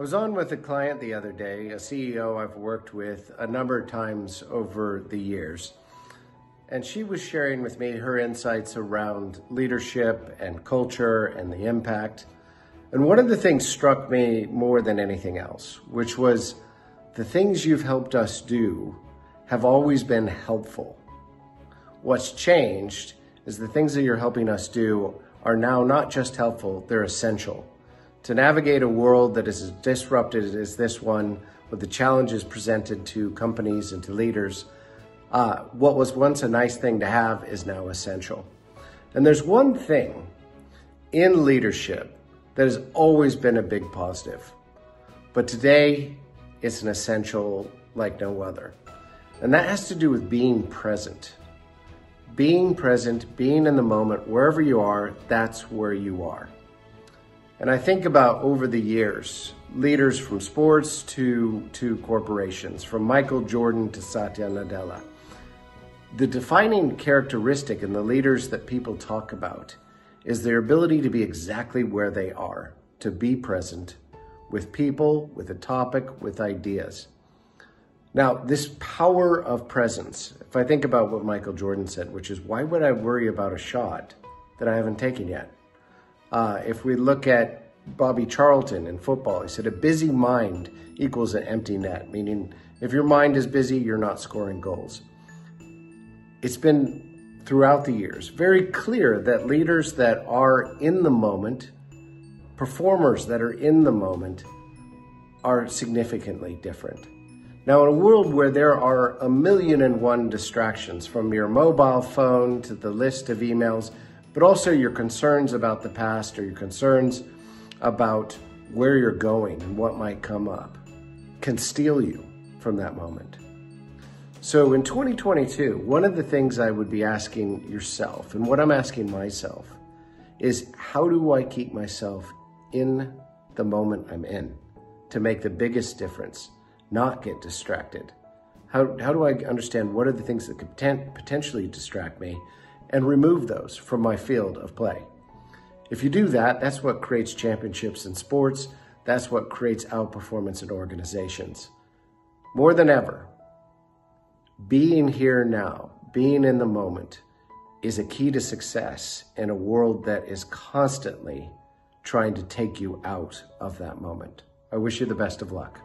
was on with a client the other day, a CEO I've worked with a number of times over the years. And she was sharing with me her insights around leadership and culture and the impact. And one of the things struck me more than anything else, which was the things you've helped us do have always been helpful. What's changed is the things that you're helping us do are now not just helpful, they're essential to navigate a world that is as disrupted as this one, with the challenges presented to companies and to leaders, uh, what was once a nice thing to have is now essential. And there's one thing in leadership that has always been a big positive, but today it's an essential like no other. And that has to do with being present. Being present, being in the moment, wherever you are, that's where you are. And I think about over the years, leaders from sports to, to corporations, from Michael Jordan to Satya Nadella. The defining characteristic in the leaders that people talk about is their ability to be exactly where they are, to be present with people, with a topic, with ideas. Now, this power of presence, if I think about what Michael Jordan said, which is, why would I worry about a shot that I haven't taken yet? Uh, if we look at Bobby Charlton in football, he said a busy mind equals an empty net, meaning if your mind is busy, you're not scoring goals. It's been throughout the years very clear that leaders that are in the moment, performers that are in the moment, are significantly different. Now, in a world where there are a million and one distractions from your mobile phone to the list of emails, but also your concerns about the past or your concerns about where you're going and what might come up can steal you from that moment. So in 2022, one of the things I would be asking yourself and what I'm asking myself is how do I keep myself in the moment I'm in to make the biggest difference, not get distracted? How, how do I understand what are the things that could potentially distract me and remove those from my field of play. If you do that, that's what creates championships in sports. That's what creates outperformance in organizations. More than ever, being here now, being in the moment, is a key to success in a world that is constantly trying to take you out of that moment. I wish you the best of luck.